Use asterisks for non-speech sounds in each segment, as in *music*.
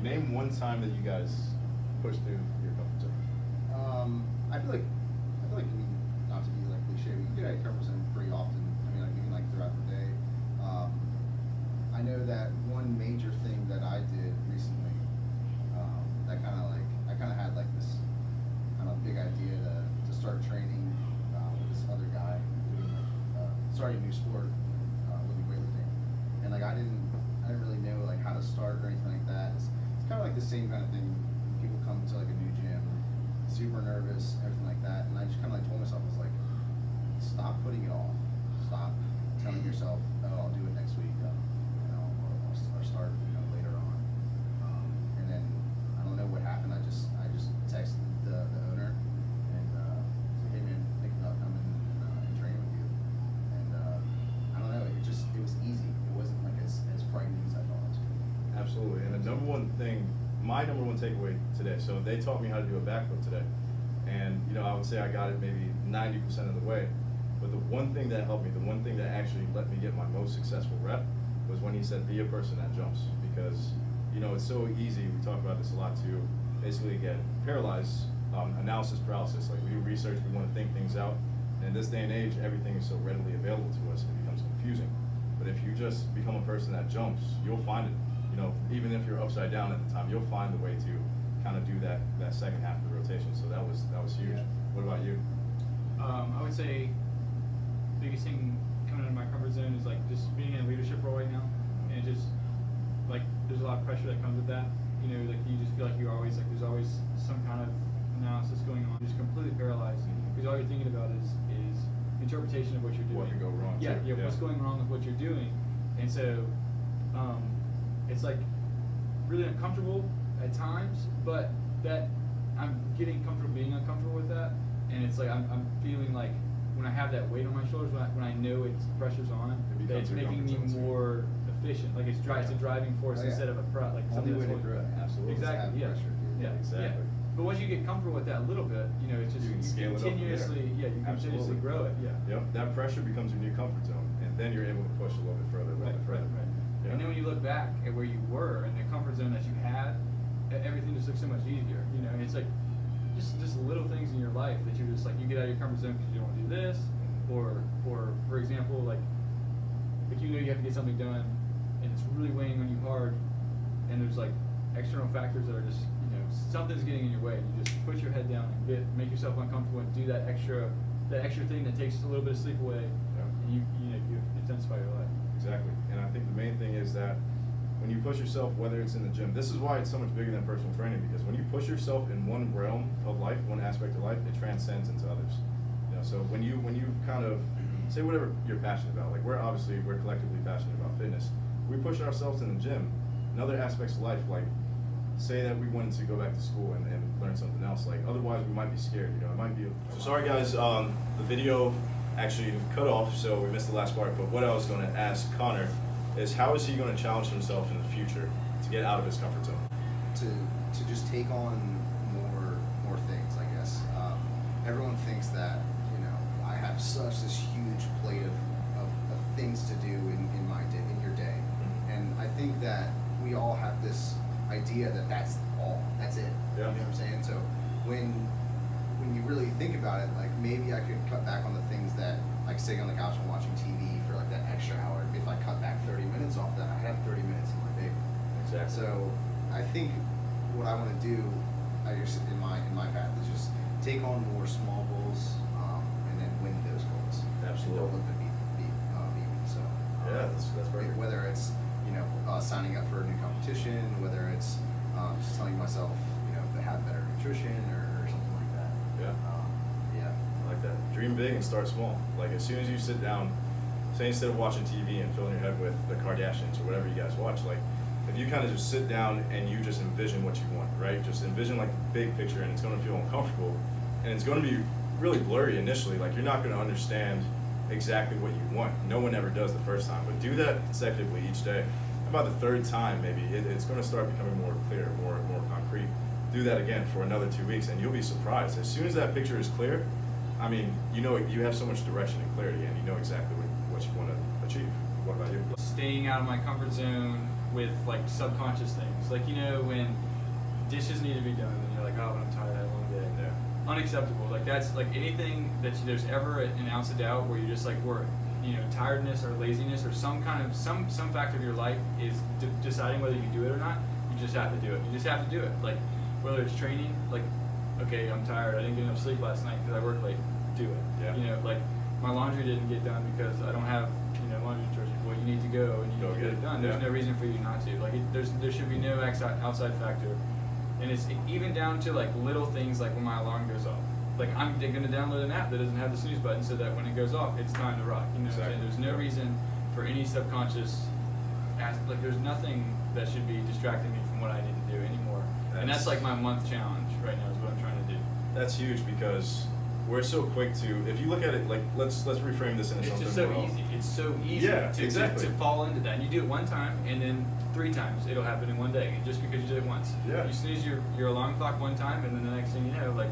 Name one time that you guys pushed through your comfort zone. Um, I feel like I feel like I mean not to be like cliche, but you get out of comfort zone pretty often. I mean, like even like throughout the day. Um, I know that one major thing that I did recently um, that kind of like I kind of had like this kind of big idea to, to start training uh, with this other guy doing like uh, starting a new sport uh, with weightlifting, and like I didn't I didn't really know like how to start or anything like that. It's, it's kind of like the same kind of thing. People come to like a new gym, super nervous, everything like that, and I just kind of like told myself, I was like, stop putting it off. Stop telling yourself, oh, I'll do it next week, uh, you know, or, or start, you know, later on. Um, and then I don't know what happened. I just I just texted the, the owner and uh, said, hey man, think about coming and, uh, and training with you. And uh, I don't know, it just it was easy. It wasn't like as, as frightening as I thought it was. Absolutely. And the number one thing, my number one takeaway today. So they taught me how to do a backflip today, and you know I would say I got it maybe ninety percent of the way. But the one thing that helped me, the one thing that actually let me get my most successful rep, was when he said, "Be a person that jumps," because you know it's so easy. We talk about this a lot too. Basically, get paralyzed, um, analysis paralysis. Like we do research, we want to think things out. And in this day and age, everything is so readily available to us, it becomes confusing. But if you just become a person that jumps, you'll find it. You know, even if you're upside down at the time, you'll find the way to kind of do that that second half of the rotation. So that was that was huge. Yeah. What about you? Um, I would say biggest thing coming out of my comfort zone is like just being in a leadership role right now, and just like there's a lot of pressure that comes with that. You know, like you just feel like you're always like there's always some kind of analysis going on. Just completely paralyzed because all you're thinking about is is interpretation of what you're doing. What could go wrong, Yeah, yeah. Yeah. What's going wrong with what you're doing, and so um, it's like really uncomfortable at times, but that I'm getting comfortable being uncomfortable with that, and it's like I'm, I'm feeling like when I have that weight on my shoulders, when I, when I know it's pressure's on, It that it's making me comfort zone, too. more efficient. Like it's dri- it's a driving force Oh, yeah. instead of a pro, like Only something way that's to grow, absolutely. Exactly. Yeah. pressure. Yeah. Exactly. Yeah. But once you get comfortable with that a little bit, you know, it's just You can scale it up from there. continuously, yeah, you continuously grow it. Yeah. Yep. That pressure becomes your new comfort zone, and then you're able to push a little bit further, a little Right, bit right, further. right. Yeah. And then when you look back at where you were and the comfort zone that you had, everything just looks so much easier. You know, and it's like just just little things in your life that you're just like you get out of your comfort zone because you don't want to do this, or or for example, like like you know you have to get something done, and it's really weighing on you hard, and there's like external factors that are just you know something's getting in your way. You just put your head down and get make yourself uncomfortable and do that extra that extra thing that takes a little bit of sleep away, Yeah. and you you know you intensify your life. Exactly. And I think the main thing is that when you push yourself, whether it's in the gym, this is why it's so much bigger than personal training because when you push yourself in one realm of life, one aspect of life, it transcends into others. You know, so when you when you kind of say whatever you're passionate about, like we're obviously we're collectively passionate about fitness. We push ourselves in the gym in other aspects of life, like say that we wanted to go back to school and, and learn something else. Like otherwise we might be scared, you know, it might be so sorry guys, um, the video actually cut off, so we missed the last part, but what I was gonna ask Conner is how is he gonna challenge himself in the future to get out of his comfort zone? to to just take on more more things. I guess um, everyone thinks that you know I have such this huge plate of, of, of things to do in, in my day in your day, Mhm. and I think that we all have this idea that that's all that's it. Yeah. You know what I'm saying? So when when you really think about it, like maybe I could cut back on the things that like sitting on the couch and watching TV for like that extra hour. If I cut back 30 minutes off that, I have 30 minutes in my day. Exactly. So I think what I want to do, I just in my in my path is just take on more small goals um, and then win those goals. Absolutely. And don't let them beat beat, uh. So um, Yeah, that's- that's perfect. Whether it's you know uh, signing up for a new competition, whether it's um, just telling myself you know to have better nutrition or, or something like that. Yeah. Um, yeah. I like that. Dream big and start small. Like as soon as you sit down, say instead of watching TV and filling your head with the Kardashians or whatever you guys watch, like if you kind of just sit down and you just envision what you want, right? Just envision like the big picture, and it's going to feel uncomfortable, and it's going to be really blurry initially. Like you're not going to understand exactly what you want. No one ever does the first time, but do that consecutively each day. About the third time, maybe it, it's going to start becoming more clear, more more concrete. Do that again for another two weeks, and you'll be surprised. As soon as that picture is clear, I mean, you know, you have so much direction and clarity, and you know exactly what, what you want to achieve. What about you? staying out of my comfort zone with like subconscious things. Like you know when dishes need to be done, and you're like, oh, I'm tired, I had a long day. Yeah. Unacceptable. Like that's like anything that you, there's ever an ounce of doubt where you're just like, we're, you know, tiredness or laziness or some kind of some some factor of your life is de- deciding whether you do it or not. You just have to do it. You just have to do it. Like whether it's training, like, okay, I'm tired. I didn't get enough sleep last night because I worked late. Do it. Yeah. You know, like my laundry didn't get done because I don't have you know laundry detergent. Well, you need to go and you Go need to get get it. done. There's Yeah. no reason for you not to. Like it, there's there should be no outside outside factor, and it's even down to like little things like when my alarm goes off. Like I'm going to download an app that doesn't have the snooze button so that when it goes off, it's time to rock. You know? Exactly. there's no reason for any subconscious. Like there's nothing that should be distracting me from what I need to do anymore. and that's That's- like my month challenge right now is what I'm trying to do. That's huge because we're so quick to. If you look at it, like let's let's reframe this into It's something. just so easy. It's so easy Yeah, to, exactly. to, to fall into that. And you do it one time, and then three times it'll happen in one day, just because you did it once. Yeah. You snooze your, your alarm clock one time, and then the next thing you know, like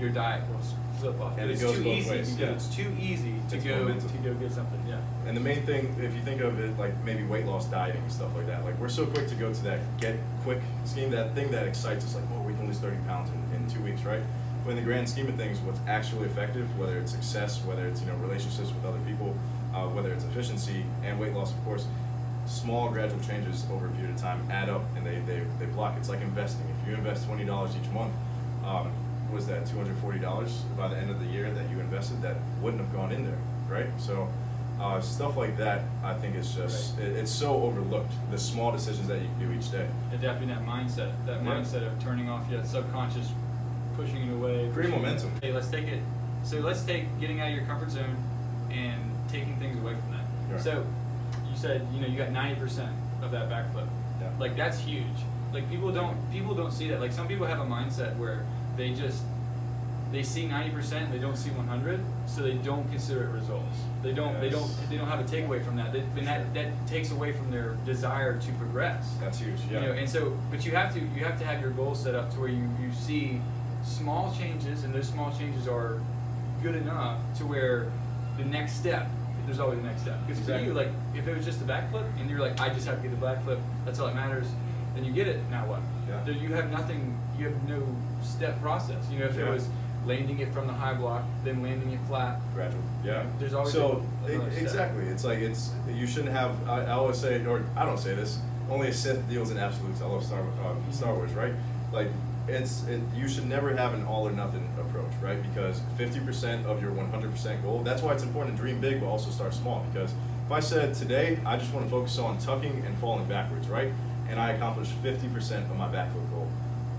your diet will flip off. And it it's goes too easy ways, because yeah. it's too easy to It's go momentum. to go get something. Yeah. And the main thing, if you think of it like maybe weight loss dieting and stuff like that, like we're so quick to go to that get quick scheme, that thing that excites us, like, oh, we can lose 30 pounds in, in two weeks, right? But in the grand scheme of things, what's actually effective, whether it's success, whether it's you know relationships with other people, uh, whether it's efficiency and weight loss, of course, small gradual changes over a period of time add up and they, they, they block. It's like investing. If you invest $20 each month, um, was that $240 by the end of the year that you invested that wouldn't have gone in there, right? So uh, stuff like that, I think is just, Right. it, it's so overlooked. The small decisions that you can do each day. Adapting that mindset, that Yeah. mindset of turning off your subconscious, pushing it away. Create pushing it- momentum. Hey, let's take it. So let's take getting out of your comfort zone and taking things away from that. Right. So you said you know you got ninety percent of that backflip. Yeah. Like that's huge. Like people don't people don't see that. Like some people have a mindset where they just they see ninety percent and they don't see one hundred, so they don't consider it results. They don't they don't they don't have a takeaway from that. They, and that that takes away from their desire to progress. That's huge. Yeah. You know, and so, but you have to you have to have your goal set up to where you, you see small changes, and those small changes are good enough to where the next step. There's always a next step because Exactly. for you, like if it was just a backflip and you're like, I just have to get the backflip, that's all that matters. Then you get it. Now what? Yeah. You have nothing. You have no step process. You know, if it was landing it from the high block, then landing it flat. gradual. Yeah. There's always so step. exactly. It's like it's you shouldn't have. I, I always say, or I don't say this. Only a Sith deals in absolutes. I love Star um, Star Wars, right? Like it's it, you should never have an all or nothing approach, right? Because 50% of your 100% goal. That's why it's important to dream big, but also start small. Because if I said today I just want to focus on tucking and falling backwards, right? And I accomplish 50% of my backflip goal.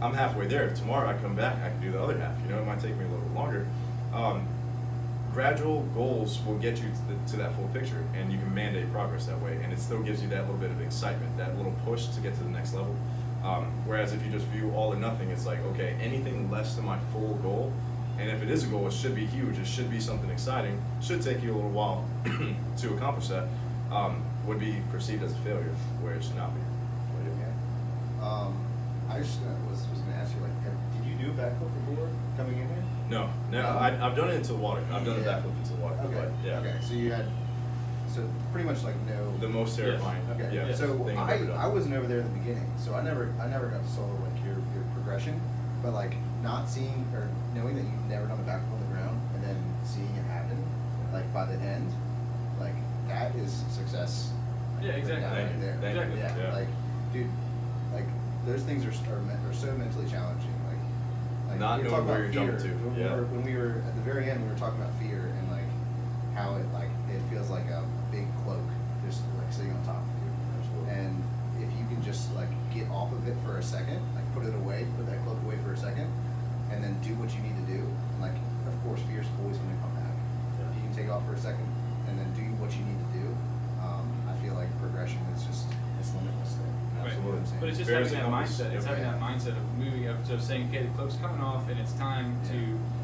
I'm halfway there. If tomorrow I come back, I can do the other half. You know, it might take me a little bit longer. Um, gradual goals will get you to, the, to that full picture, and you can mandate progress that way. And it still gives you that little bit of excitement, that little push to get to the next level. Um, whereas if you just view all or nothing, it's like okay, anything less than my full goal, and if it is a goal, it should be huge. It should be something exciting. Should take you a little while *clears throat* to accomplish that. Um, would be perceived as a failure, where it should not be. Yeah. Um, I just uh, was, was gonna ask you, like, did you do a backflip before coming in here? No, no, I, I've done it into the water. I've done Yeah. a backflip into the water. Okay, but yeah. okay, so you had, so pretty much like no. The most terrifying. Okay, Yeah. so thing I've I, ever done. I wasn't over there in the beginning, so I never, I never got to solo like your, your progression, but like not seeing or knowing that you've never done a backflip on the ground and then seeing it happen, like by the end, like that is success. Yeah, right exactly. right there. Thank you. Yeah, Yeah. like, dude, like those things are, are, men- are so mentally challenging. Like, like Not knowing where about you're jumping fear. to, When, yeah. we were, when we were at the very end, we were talking about fear and like how it like it feels like a big cloak just like sitting on top of you. Absolutely. And if you can just like get off of it for a second, like put it away, put that cloak away for a second, and then do what you need to do. Like, of course, fear's always going to come back. Yeah. You can take off for a second and then do what you need to do. Um, I feel like progression is just it's limitless there. Right. Absolutely. But it's just Fair as having that mindset. It's Yep. having that mindset of moving up, so saying, okay, the cloak's coming off, and it's time to to to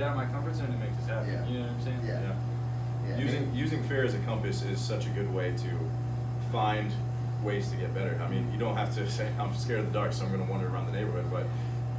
get out of my comfort zone to make this happen. Yeah. You know what I'm saying? Yeah. Yeah. Yeah, using and- using fear as a compass is such a good way to find ways to get better. I mean, you don't have to *laughs* say I'm scared of the dark, so I'm going to wander around the neighborhood, but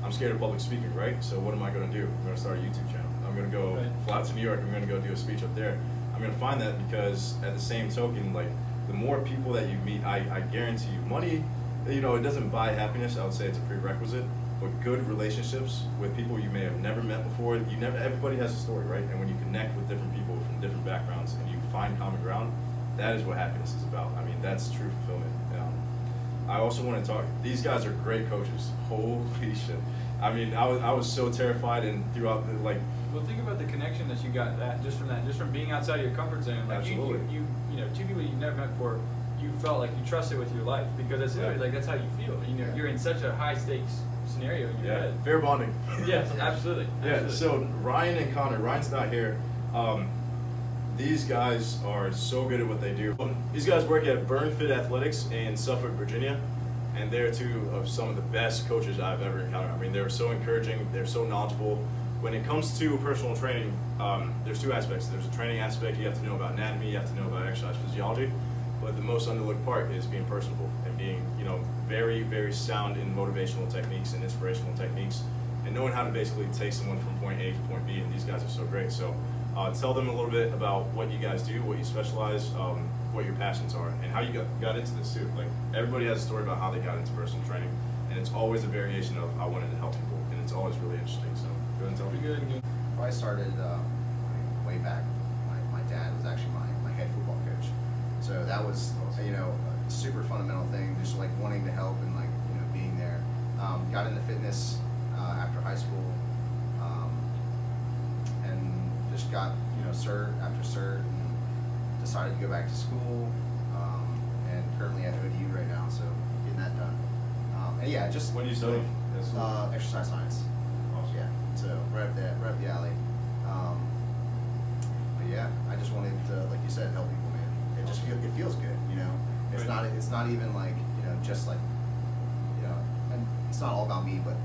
I'm scared of public speaking, right? So what am I going to do? I'm going to start a YouTube channel. I'm going to go Right. fly out to New York. I'm going to go do a speech up there. I'm going to find that because at the same token, like the more people that you meet, I, I guarantee you, money, you know, it doesn't buy happiness. I would say it's a prerequisite, but good relationships with people you may have never met before. You never. Everybody has a story, right? And when you connect with different people from different backgrounds and you find common ground, that is what happiness is about. I mean, that's true fulfillment. Um, I also want to talk. These guys are great coaches. Holy *laughs* shit! I mean, I was I was so terrified and throughout the like. Well, think about the connection that you got that just from that, just from being outside of your comfort zone. Like Absolutely. You, you, you, you know, two people you've never met before. You felt like you trusted with your life because that's Yeah. like that's how you feel. You know, Yeah. you're in such a high stakes scenario in your Yeah, head. fair bonding. *laughs* Yes, *laughs* absolutely. Yeah, absolutely. so Ryan and Conner, Ryan's not here. Um, these guys are so good at what they do. These guys work at Burn Fit Athletics in Suffolk, Virginia, and they're two of some of the best coaches I've ever encountered. I mean, they're so encouraging, they're so knowledgeable. When it comes to personal training, um, there's two aspects. There's a training aspect, you have to know about anatomy, you have to know about exercise physiology, but the most underlooked part is being personable and being, you know, very, very sound in motivational techniques and inspirational techniques and knowing how to basically take someone from point A to point B, and these guys are so great. So uh, tell them a little bit about what you guys do, what you specialize, um, what your passions are, and how you got, got into this too. Like everybody has a story about how they got into personal training, and it's always a variation of I wanted to help people, and it's always really interesting. So go ahead and tell me. good. good. Well, I started uh, way back. My, my dad was actually my, my head football coach, so that was you know a super fundamental thing, just like wanting to help and like you know being there. Um, got into fitness uh, after high school, um, and just got you know cert after cert, and decided to go back to school. Um, and currently at ODU right now, so getting that done. Um, and yeah, just What do you study? Uh, exercise science. Awesome. Yeah, so right up the right up the alley. Um, but yeah, I just wanted to, like you said, help man. It just feel it feels good, you know. It's Right. not it's not even like you know just like you know, and it's not all about me, but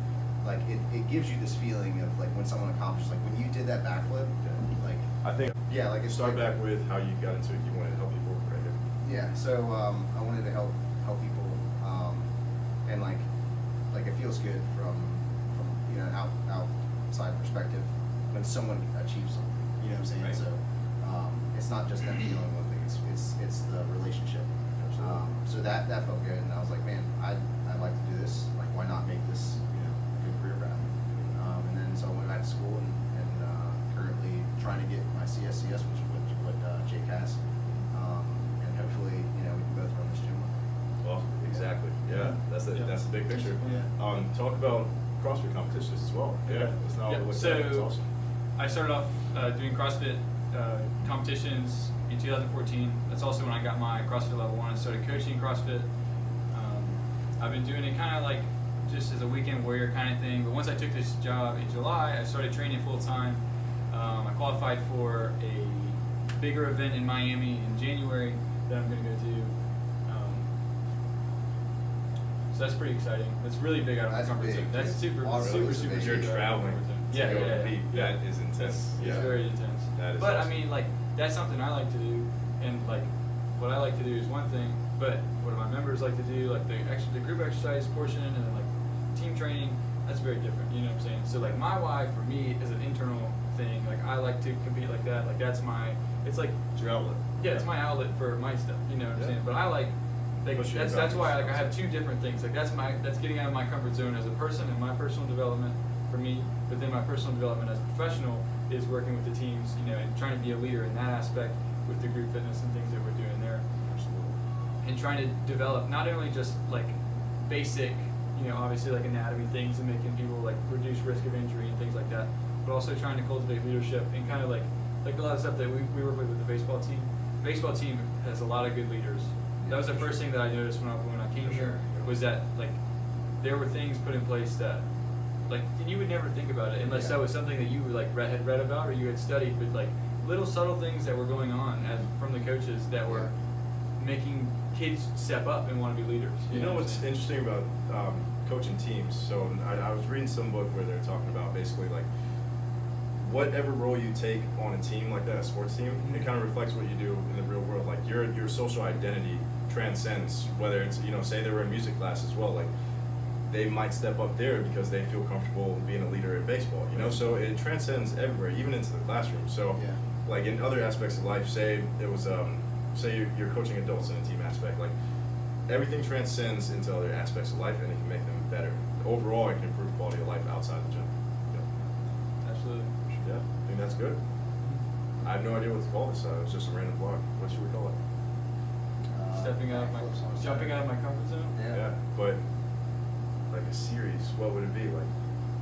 like it, it gives you this feeling of like when someone accomplishes like when you did that backflip, like I think yeah, like it's start like, back with how you got into it. You wanted to help people right yeah, so um, I wanted to help help people, um, and like like it feels good from from you know out outside perspective when someone achieves something. You know what I'm saying? Right. So um, it's not just them feeling one thing; it's it's it's the relationship. Absolutely. Um, so that that felt good, and I was like, man, I I'd like to do this. Like, why not make this you know a good career path? Um, and then so I went back to school and, and uh, currently trying to get my CSCS, which is what, what uh, Jake has. Um, and hopefully, you know, we can both run this gym. Well, exactly. Yeah, that's the Yeah. that's the big picture. Yeah. Um, talk about CrossFit competitions as well. Yeah, it's not Yeah, all so it's awesome. I started off uh, doing CrossFit uh, competitions in 2014. That's also when I got my CrossFit level one and started coaching CrossFit. Um, I've been doing it kind of like just as a weekend warrior kind of thing. But once I took this job in July, I started training full time. Um, I qualified for a bigger event in Miami in January that I'm going to go to. Um, so that's pretty exciting. That's really big out of That's my comfort big, zone. That's super, Wow, super, super, You're super You're out of my traveling. comfort zone. to Yeah, yeah, yeah, yeah. That is intense. It's yeah. very intense. That is but awesome. I mean, like that's something I like to do, and like what I like to do is one thing, but what my members like to do, like the ex- the group exercise portion, and then like team training, that's very different. You know what I'm saying? So like my why for me is an internal thing. Like I like to compete like that. Like that's my. It's like It's your outlet. yeah, it's my outlet for my stuff. You know what I'm Yeah. saying? But I like. Like, Push that's that's why like I have two different things. Like that's my that's getting out of my comfort zone as a person and my personal development for me. But then my personal development as a professional is working with the teams, you know, and trying to be a leader in that aspect with the group fitness and things that we're doing there, Absolutely. and trying to develop not only just like basic, you know, obviously like anatomy things and making people like reduce risk of injury and things like that, but also trying to cultivate leadership and kind of like like a lot of stuff that we, we work with with the baseball team. The baseball team has a lot of good leaders. That was the first thing that I noticed when I when I came For here was that like there were things put in place that like you would never think about it unless Yeah. that was something that you like read, had read about or you had studied, but like little subtle things that were going on as from the coaches that were making kids step up and want to be leaders. You know what I'm what's saying? interesting about um, coaching teams? So I, I was reading some book where they're talking about basically like whatever role you take on a team like that, a sports team, it kind of reflects what you do in the real world. Like your your social identity transcends whether it's you know say they were in music class as well. Like they might step up there because they feel comfortable being a leader in baseball. You know, so it transcends everywhere, even into the classroom. So Yeah. like in other aspects of life, say it was um, say you're, you're coaching adults in a team aspect, like everything transcends into other aspects of life, and it can make them better. Overall, it can improve quality of life outside the gym. Yeah. Absolutely. Yeah, I think that's good. I have no idea what to call this. Uh, it was just a random vlog. What should we call it? Uh, Stepping out of my, backflips on a jumping out of my comfort zone. Yeah. but like a series, what would it be? Like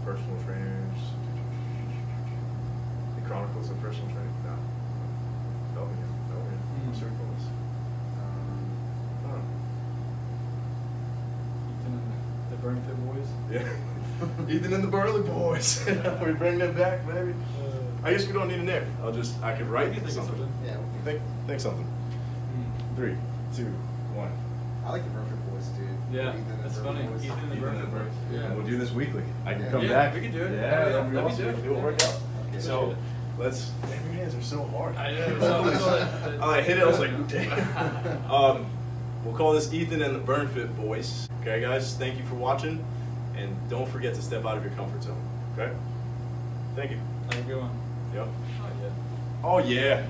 personal trainers, the Chronicles of Personal Training. No, help me, help me. Hmm. What should we? Um, I don't know. Ethan and the Burn Fit Boys. Yeah. *laughs* Ethan and the Burley Boys. *laughs* we bring them back, baby. I guess we don't need a name. I'll just I could write We can think something. something. Yeah. Think think something. Mm. Three, two, one. I like the Burford boys too. Yeah, Ethan and that's Burford funny. boys. Ethan and the Ethan Burford and Boys. Burley. Yeah. We'll do this weekly. I can Yeah. come Yeah, back. we can do it. Yeah, Yeah, that'd be that'd be awesome. dope. It will work out. Okay. So let's. Damn, your hands are so hard. I know, so- so *laughs* that- I hit it. I was like, *laughs* damn. um, we'll call this Ethan and the Burnfit Boys. Okay, guys. Thank you for watching, and don't forget to step out of your comfort zone. Okay. Thank you. Have a good one. Yep. Oh, yeah. Oh yeah.